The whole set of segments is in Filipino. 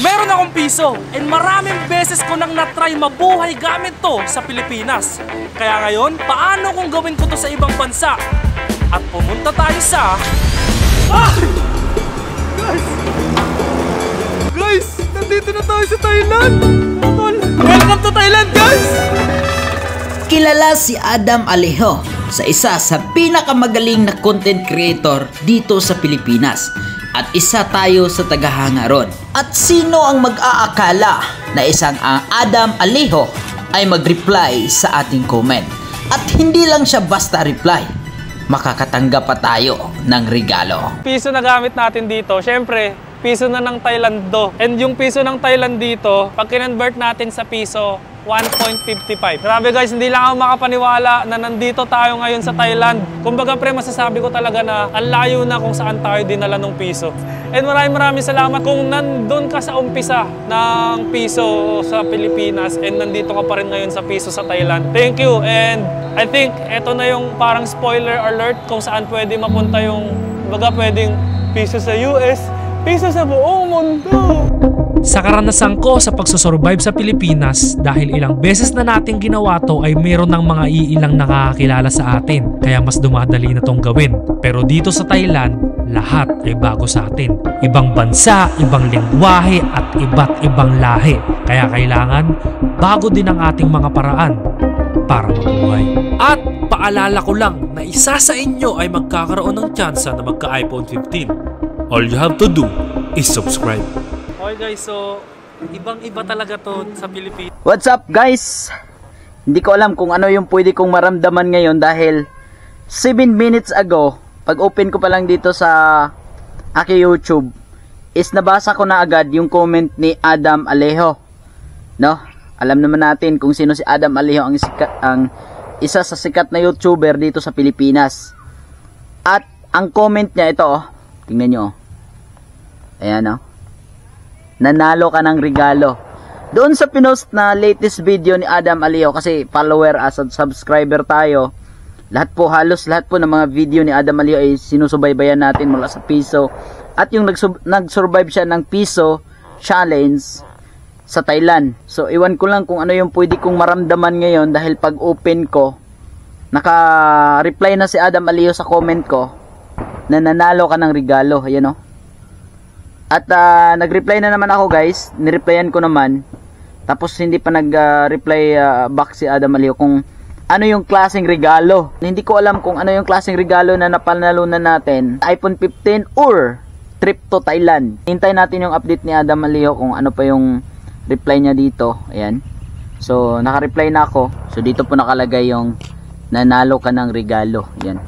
Meron akong piso and maraming beses ko nang natry mabuhay gamit to sa Pilipinas. Kaya ngayon, paano kung gawin ko to sa ibang bansa? At pumunta tayo sa... Ah! Guys! Guys! Nandito na tayo sa Thailand! Tol! Welcome to Thailand, guys! Kilala si Adam Alejo sa isa sa pinakamagaling na content creator dito sa Pilipinas at isa tayo sa tagahanga ron. At sino ang mag-aakala na isang ang Adam Alejo ay mag-reply sa ating comment? At hindi lang siya basta reply, makakatanggap pa tayo ng regalo. Piso na gamit natin dito, syempre, piso na ng Thailand do. And yung piso ng Thailand dito, pag kinonvert natin sa piso, 1.55. Grabe guys, hindi lang ako makapaniwala na nandito tayo ngayon sa Thailand. Kumbaga pre, masasabi ko talaga na ang layo na kung saan tayo dinala ng piso. And maraming maraming salamat kung nandun ka sa umpisa ng piso sa Pilipinas and nandito ka pa rin ngayon sa piso sa Thailand. Thank you and I think eto na yung parang spoiler alert kung saan pwede mapunta yung baga pwedeng piso sa US, piso sa buong mundo. Sa karanasan ko sa pagsusurvive sa Pilipinas dahil ilang beses na nating ginawa to ay meron ng mga iilang nakakakilala sa atin kaya mas dumadali na tong gawin. Pero dito sa Thailand, lahat ay bago sa atin. Ibang bansa, ibang lingwahe at iba't ibang lahi. Kaya kailangan bago din ang ating mga paraan para mabuhay. At paalala ko lang na isa sa inyo ay magkakaroon ng tsansa na magka-iPhone 15. All you have to do is subscribe. Okay guys, so ibang-iba talaga to sa Pilipinas. What's up guys? Hindi ko alam kung ano yung pwede kong maramdaman ngayon dahil 7 minutes ago, pag open ko pa lang dito sa aking YouTube, is nabasa ko na agad yung comment ni Adam Alejo. No? Alam naman natin kung sino si Adam Alejo ang, sikat, ang isa sa sikat na YouTuber dito sa Pilipinas. At ang comment niya ito, oh. tingnan nyo. Ayan oh nanalo ka ng regalo. Doon sa pinost na latest video ni Adam Alio kasi follower as a subscriber tayo. Lahat po halos lahat po ng mga video ni Adam Alio ay sinusubaybayan natin mula sa piso. At yung nag-survive siya ng piso challenge sa Thailand. So iwan ko lang kung ano yung pwede kong maramdaman ngayon dahil pag open ko naka-reply na si Adam Alio sa comment ko na nanalo ka ng regalo. Ayan o. Oh. At uh, nag-reply na naman ako guys. Nireplyan ko naman. Tapos hindi pa nag-reply uh, back si Adam Alio kung ano yung klaseng regalo. Hindi ko alam kung ano yung klaseng regalo na napanalunan natin. iPhone 15 or trip to Thailand. Hintay natin yung update ni Adam Alio kung ano pa yung reply niya dito. Ayan. So, naka-reply na ako. So, dito po nakalagay yung nanalo ka ng regalo. Ayan.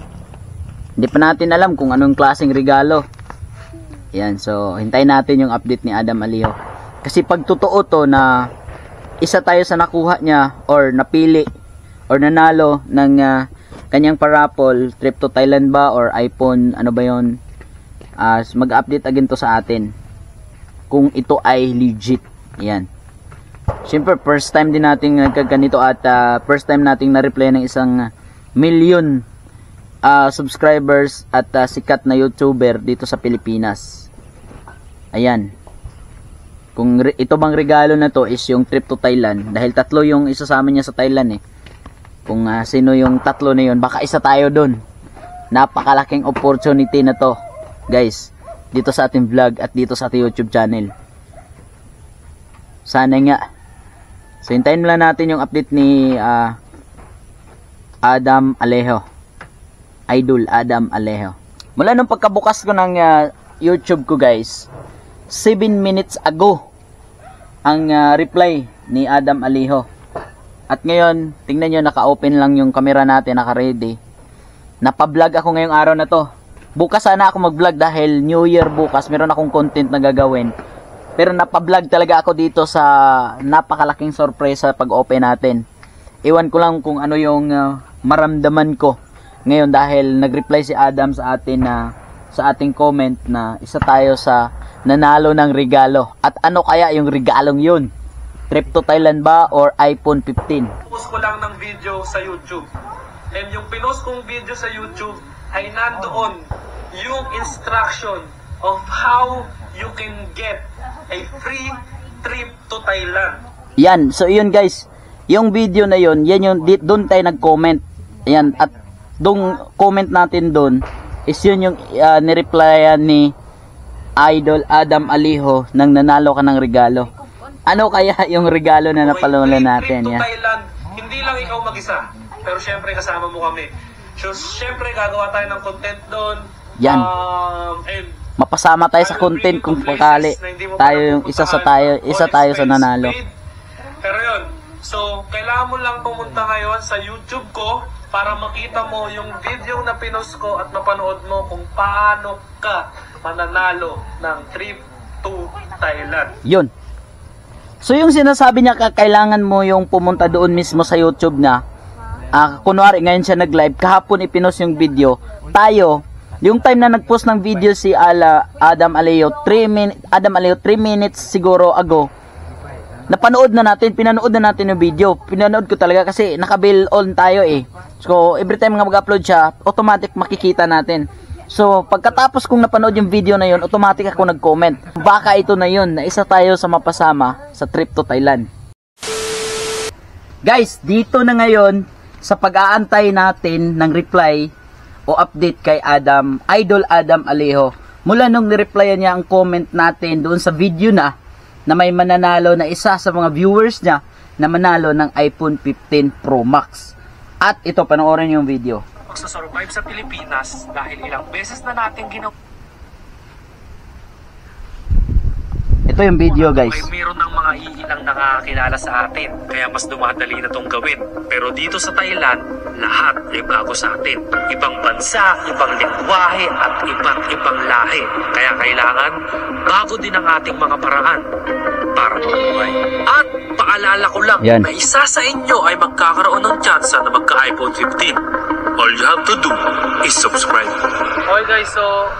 Hindi pa natin alam kung anong klaseng regalo. Yan, so hintayin natin yung update ni Adam Aliho. Kasi pag totoo to na isa tayo sa nakuha niya or napili or nanalo ng uh, kanyang parapol, trip to Thailand ba or iPhone, ano ba yon uh, mag-update again to sa atin kung ito ay legit. Yan. Siyempre, first time din nating nagkaganito at uh, first time nating na-reply ng isang million uh, subscribers at uh, sikat na YouTuber dito sa Pilipinas. Ayan. Kung ito bang regalo na to is yung trip to Thailand dahil tatlo yung isasama niya sa Thailand eh. Kung uh, sino yung tatlo na yun, baka isa tayo doon. Napakalaking opportunity na to, guys. Dito sa ating vlog at dito sa ating YouTube channel. Sana nga. So hintayin lang natin yung update ni uh, Adam Alejo. Idol Adam Alejo. Mula nung pagkabukas ko ng uh, YouTube ko guys, 7 minutes ago ang uh, reply ni Adam Aliho. At ngayon, tingnan nyo, naka-open lang yung camera natin, naka-ready. Napa-vlog ako ngayong araw na to. Bukas sana ako mag-vlog dahil New Year bukas, meron akong content na gagawin. Pero napa-vlog talaga ako dito sa napakalaking surprise sa pag-open natin. Iwan ko lang kung ano yung uh, maramdaman ko ngayon dahil nag-reply si Adam sa atin na sa ating comment na isa tayo sa nanalo ng regalo. At ano kaya yung regalong yun? Trip to Thailand ba or iPhone 15? Post ko lang ng video sa YouTube. And yung pinost kong video sa YouTube ay nandoon yung instruction of how you can get a free trip to Thailand. Yan, so yun guys, yung video na yun, yan yung doon tayo nag-comment. Yan, at dong comment natin doon is yun yung uh, nireplyan ni Idol Adam Aliho nang nanalo ka ng regalo. Ano kaya yung regalo na napalala free natin? Thailand. Hindi lang ikaw mag-isa. Pero syempre kasama mo kami. So syempre gagawa tayo ng content doon. Yan. Um, and Mapasama tayo sa content kung pakali tayo yung isa sa tayo, isa tayo sa nanalo. Pero yun, so kailangan mo lang pumunta ngayon sa YouTube ko para makita mo yung video na pinost ko at mapanood mo kung paano ka mananalo ng trip to Thailand. Yun. So yung sinasabi niya ka, kailangan mo yung pumunta doon mismo sa YouTube na ah kunwari ngayon siya nag-live, kahapon ipinost yung video. Tayo, yung time na nag-post ng video si Ala, Adam Aleo, 3 min Adam Aleo 3 minutes siguro ago. Napanood na natin, pinanood na natin yung video. Pinanood ko talaga kasi naka-bill on tayo eh. So every time nga mag-upload siya, automatic makikita natin. So, pagkatapos kong napanood yung video na yun, automatic ako nag-comment. Baka ito na yun, na isa tayo sa mapasama sa trip to Thailand. Guys, dito na ngayon, sa pag-aantay natin ng reply o update kay Adam, Idol Adam Alejo. Mula nung nireplyan niya ang comment natin doon sa video na, na may mananalo na isa sa mga viewers niya na manalo ng iPhone 15 Pro Max. At ito, panoorin yung video. Magsasurvive sa Pilipinas dahil ilang beses na natin ginawa Ito yung video guys. ay meron ng mga iilang nakakilala sa atin. Kaya mas dumadali na tong gawin. Pero dito sa Thailand, lahat ay bago sa atin. Ibang bansa, ibang lingwahe, at iba't ibang lahi. Kaya kailangan bago din ang ating mga paraan para mabuhay. At paalala ko lang Yan. na isa sa inyo ay magkakaroon ng chance na magka-iPhone 15. All you have to do is subscribe. Okay guys, so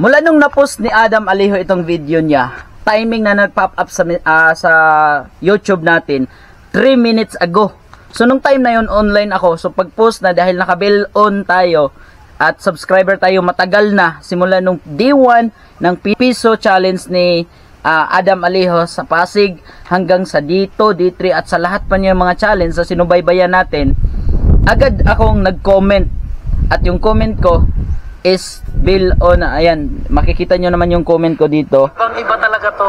Mula nung na-post ni Adam Aliho itong video niya, timing na nag-pop up sa, ah, sa YouTube natin, 3 minutes ago. So nung time na yon online ako, so pag-post na dahil naka-bill on tayo at subscriber tayo matagal na simula nung day 1 ng piso challenge ni ah, Adam Aliho sa Pasig hanggang sa dito, D3 at sa lahat pa niya mga challenge sa sinubaybayan natin, agad akong nag-comment at yung comment ko is bill on ayan makikita nyo naman yung comment ko dito. Pang iba talaga to.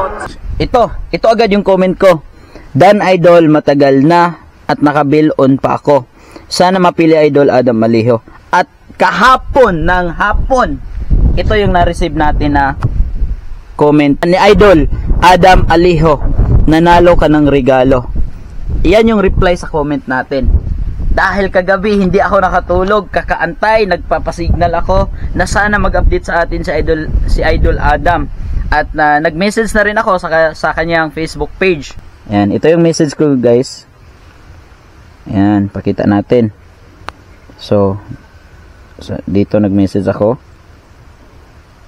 ito ito agad yung comment ko. Dan Idol matagal na at naka-bill on pa ako. Sana mapili Idol Adam Maliho. At kahapon ng hapon ito yung na-receive natin na comment ni Idol Adam Aliho nanalo ka ng regalo. Iyan yung reply sa comment natin dahil kagabi hindi ako nakatulog, kakaantay, nagpapasignal ako na sana mag-update sa atin si Idol si Idol Adam. At na nag-message na rin ako sa sa kanyang Facebook page. Yan, ito yung message ko, guys. Yan, pakita natin. So, so dito nag-message ako.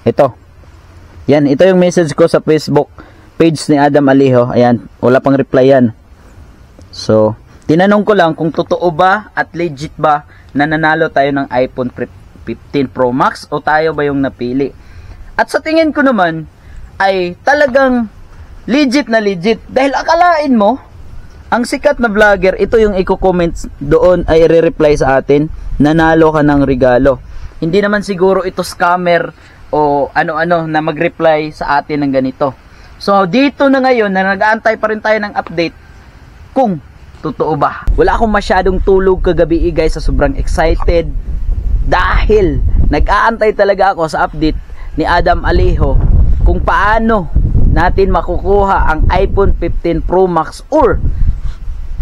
Ito. Yan, ito yung message ko sa Facebook page ni Adam Aliho. Ayan, wala pang reply yan. So, Tinanong ko lang kung totoo ba at legit ba na nanalo tayo ng iPhone 15 Pro Max o tayo ba yung napili. At sa tingin ko naman ay talagang legit na legit dahil akalain mo ang sikat na vlogger ito yung i-comment doon ay re-reply sa atin nanalo ka ng regalo. Hindi naman siguro ito scammer o ano-ano na mag-reply sa atin ng ganito. So dito na ngayon na nag-aantay pa rin tayo ng update kung Totoo ba? Wala akong masyadong tulog kagabi eh, guys sa sobrang excited. Dahil nag-aantay talaga ako sa update ni Adam Alejo kung paano natin makukuha ang iPhone 15 Pro Max or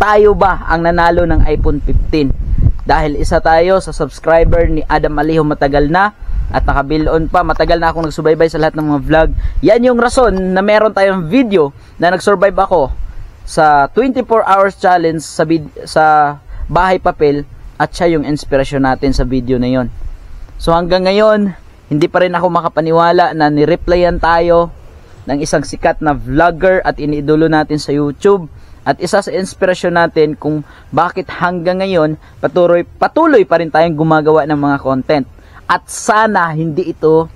tayo ba ang nanalo ng iPhone 15 dahil isa tayo sa subscriber ni Adam Alejo matagal na. At nakabill on pa matagal na akong nagsubaybay sa lahat ng mga vlog. Yan yung rason na meron tayong video na nagsurvive ako sa 24 hours challenge sa sa bahay papel at siya yung inspirasyon natin sa video na yon. So hanggang ngayon, hindi pa rin ako makapaniwala na ni-replyan tayo ng isang sikat na vlogger at iniidolo natin sa YouTube at isa sa inspirasyon natin kung bakit hanggang ngayon patuloy, patuloy pa rin tayong gumagawa ng mga content. At sana hindi ito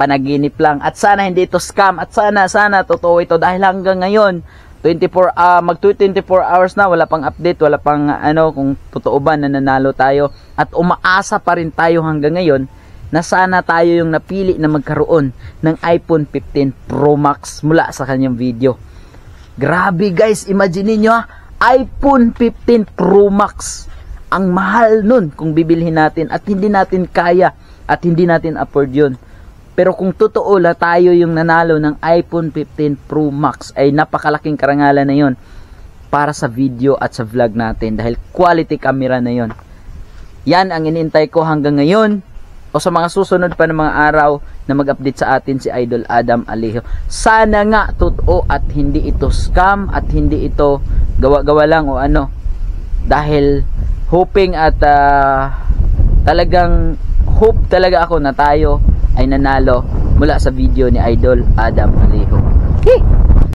panaginip lang. At sana hindi ito scam. At sana sana totoo ito. Dahil hanggang ngayon 24 ah mag 24 hours na wala pang update wala pang ah, ano kung totoo ba na nanalo tayo. At umaasa pa rin tayo hanggang ngayon na sana tayo yung napili na magkaroon ng iPhone 15 Pro Max mula sa kanyang video. Grabe guys. Imagine niyo ha iPhone 15 Pro Max. Ang mahal nun kung bibilhin natin at hindi natin kaya at hindi natin afford yun pero kung totoo la tayo yung nanalo ng iPhone 15 Pro Max ay napakalaking karangalan na yon para sa video at sa vlog natin dahil quality camera na yon. Yan ang inintay ko hanggang ngayon o sa mga susunod pa ng mga araw na mag-update sa atin si Idol Adam Alejo. Sana nga totoo at hindi ito scam at hindi ito gawa-gawa lang o ano. Dahil hoping at ah, talagang hope talaga ako na tayo ay nanalo mula sa video ni Idol Adam Alejo. Hey!